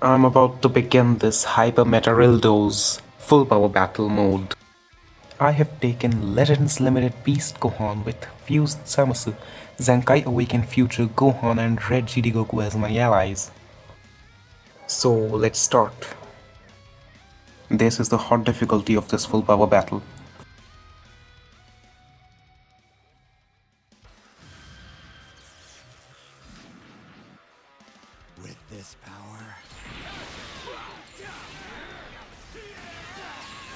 I'm about to begin this Hyper Meta-Rildo's full power battle mode. I have taken Legends Limited Beast Gohan with Fused Zamasu, Zenkai Awakened Future Gohan and Red GT Goku as my allies. So let's start. This is the hard difficulty of this full power battle. This power,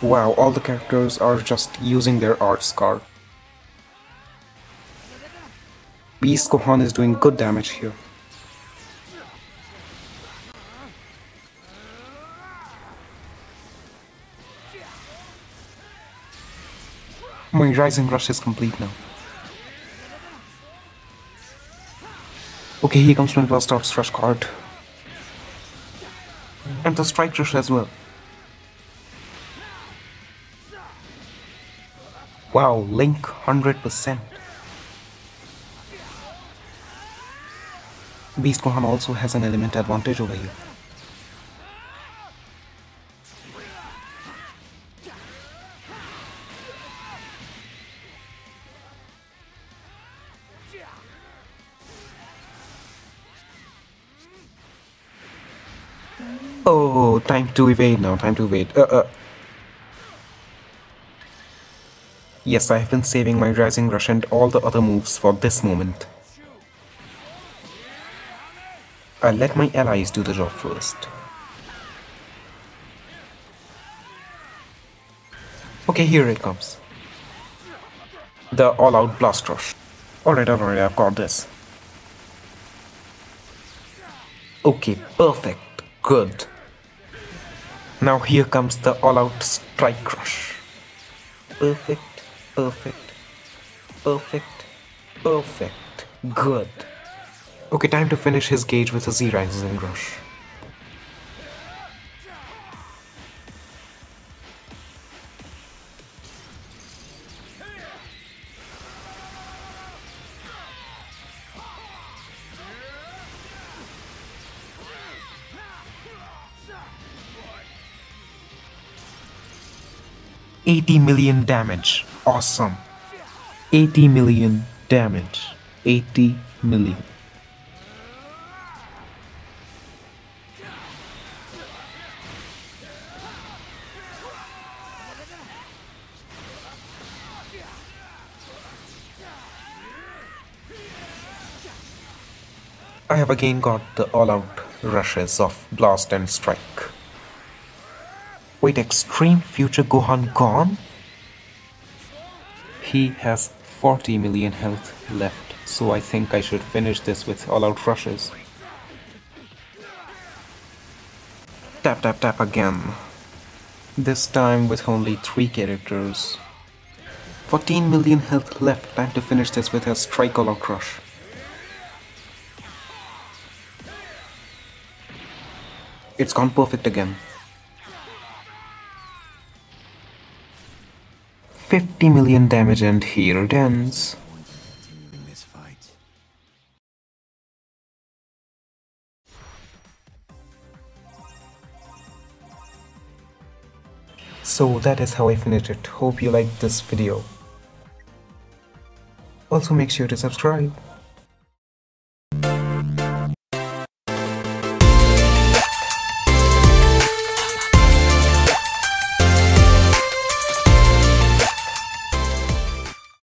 Wow, all the characters are just using their arts card. Beast Gohan is doing good damage here. My Rising Rush is complete now. Okay, here comes my Blast Off Rush card. And the Strike Rush as well. Wow, Link 100%. Beast Gohan also has an element advantage over you. Oh, time to evade now, time to evade. Uh, uh. Yes, I have been saving my Rising Rush and all the other moves for this moment. I'll let my allies do the job first. Okay, here it comes. The all-out Blast Rush. Alright, alright, I've got this. Okay, perfect. Good. Now here comes the all-out Strike Rush. Perfect, perfect, perfect, perfect. Good. Okay, time to finish his gauge with a Z Rising Rush. Eighty million damage. Awesome. Eighty million damage. Eighty million. I have again got the all-out rushes of Blast and Strike. Wait, Extreme Future Gohan gone? He has 40 million health left, so I think I should finish this with all-out rushes. Tap tap tap again. This time with only 3 characters. 14 million health left, time to finish this with a strike all-out rush. It's gone perfect again. 50 million damage and here it ends. So that is how I finished it. Hope you liked this video. Also make sure to subscribe.